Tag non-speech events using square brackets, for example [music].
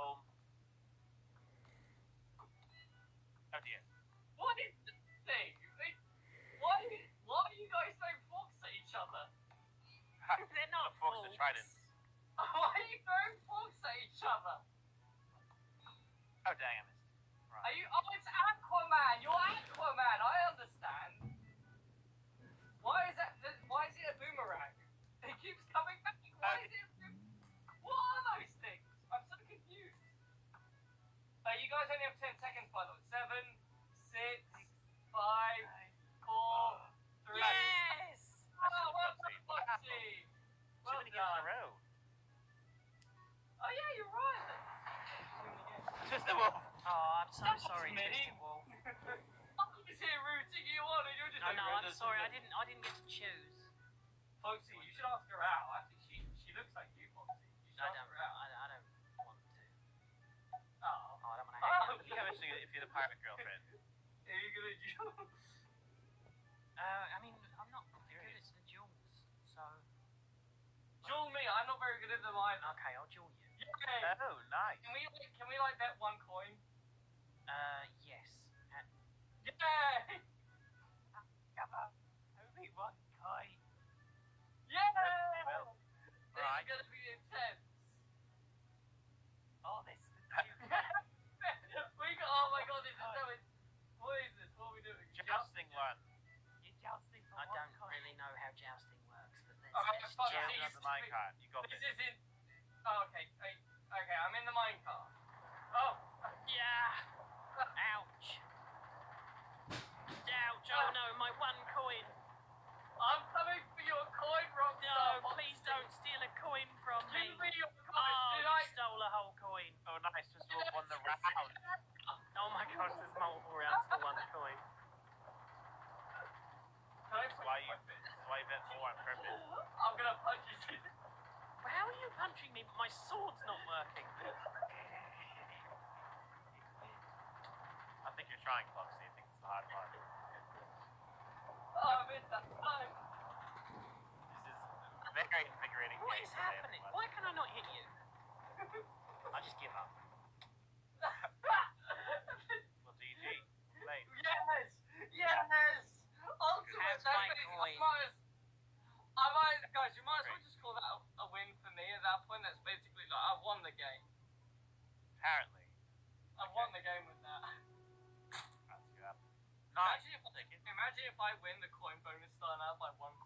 home. Oh dear. What is the thing? Why, why are you guys throwing forks at each other? [laughs] They're not The forks are forks. tridents. [laughs] Why are you throwing forks at each other? Oh dang, I missed. Are Right. you? Oh, it's Aquaman. You're Aquaman. I understand. Why is that? Why is it a boomerang? It keeps coming back. Why is it? A boom- what are those things? I'm so confused. Uh, you guys only have ten seconds, by the way. Seven, six, five, four, three. Yes! Oh, well done, Foxy. Too Well many games in a row. Oh yeah, you're right. Just the wolf. Oh, I'm so That sorry, me. Twisted Wolf. I was here rooting you on, and you're just. No, no, I'm sorry. I didn't. I didn't get to choose. Foxy, you should ask her out. I think she she looks like you, Foxy. You should I ask don't. her pirate girlfriend. [laughs] Are you gonna do? Uh, I mean, I'm not good at the jewels, so Duel me. I'm not very good at them either. okay, I'll jewel you. Yeah. Oh, nice. Can we like, can we like bet one coin? Uh, yes. Uh, Yay! Come on. Only one coin. Yay! Well, this right. is gonna be intense. Oh, this. we got. Oh my god, this is so. in- What is this? What are we doing? Jousting one. You're jousting for I one don't coin. really know how jousting works, but let's, Alright, let's fine, Yeah, see, joust. grab the minecart. You got This this. isn't. Oh, okay. I, okay, I'm in the minecart. Oh. Yeah. Ouch. Ouch. Oh no, my one coin. I'm coming for your coin, Rockstar. No, please don't steal a coin from me. Give me your coin. Oh, Did you I? stole a whole coin. Oh, nice. Just won the round. Oh my gosh, there's multiple rounds for one coin. Can I That's why you. punch my That's why you bet more on purpose. I'm gonna punch you. Well, How are you punching me? Sword's not working. I think you're trying, Foxy. I think it's the hard part. Oh, I'm in that time. This is very invigorating. What is happening? Why can I not hit you? I just give up. [laughs] Well, GG. Late. yes! Yes! Ultimate, that's what it's- I might I might, guys, you might as well just call that a, a win for me at that point. That's basically like, I won the game. Apparently. I won the game with that. Imagine if, I win the coin bonus starting out by one